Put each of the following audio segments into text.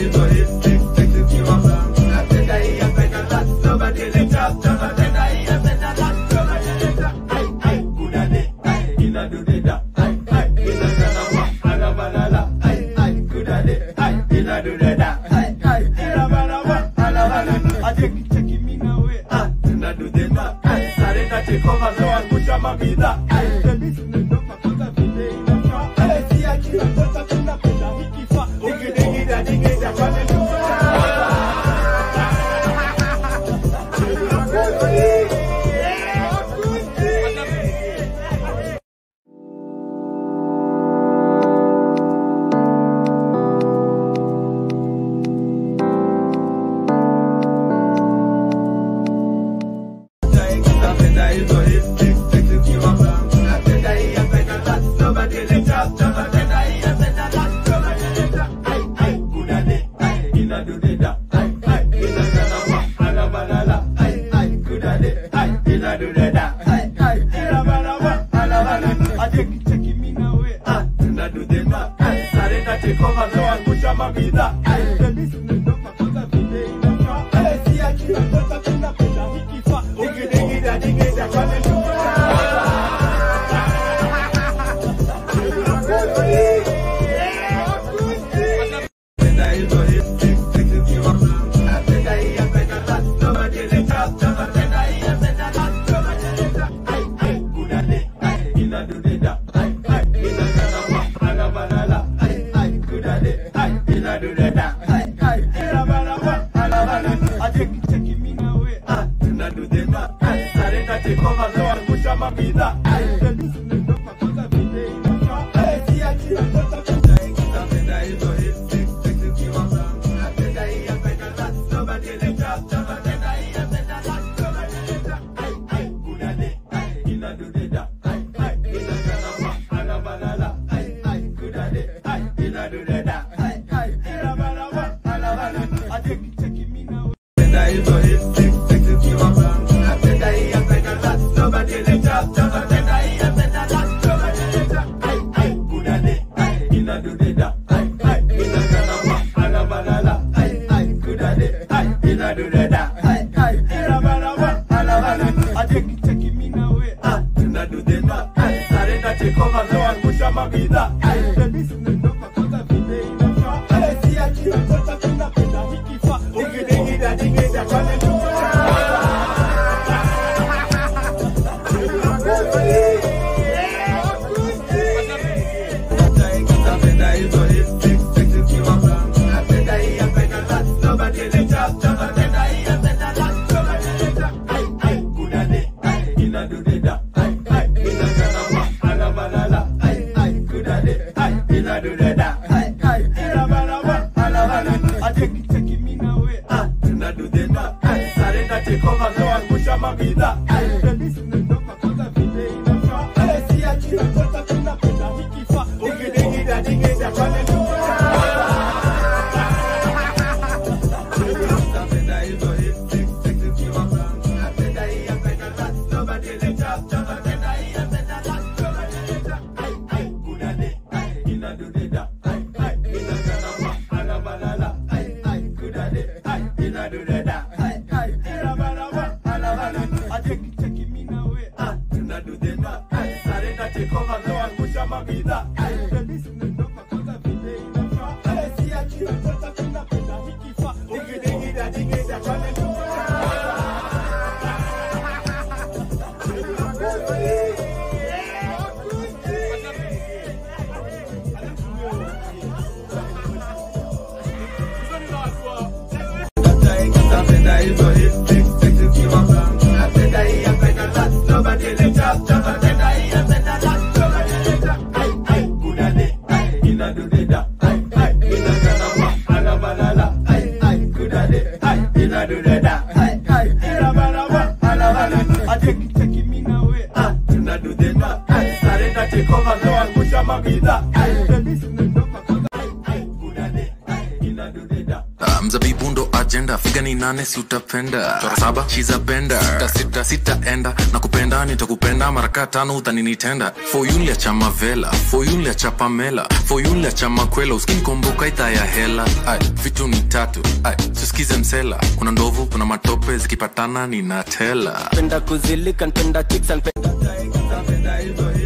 Alvarez. daí vai. I do that. cheki cheki, mina we, ah, tunadudenda, ah, eh, sarenda, take over, mea kusha mabidha, ah, Ateki teki mina we ah, na. do the na ah, surrender take over no angusha mabidha ah, polisi mnendoka kwanza vile inafaa ah, si achi kwanza kuna penda hikifa ukidingi dingi da chale Nobody let up, nobody let up, nobody let up. I, I, good at it, I, in a do the complica uma vida. Ai. gani nane si utapenda. Saba chiza benda sita sita sita enda. Na kupenda nitakupenda maraka tano utaninitenda. For you liacha vela for you liacha mela for you kwela usikini kumbuka ita ya hela. Ay, vitu ni tatu. Ay, susikize msela. Kuna ndovu kuna matope zikipatana ninatela. Penda kuzilika nipenda chicks npenda, npenda, npenda, npenda, npenda,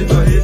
aí, tá aí.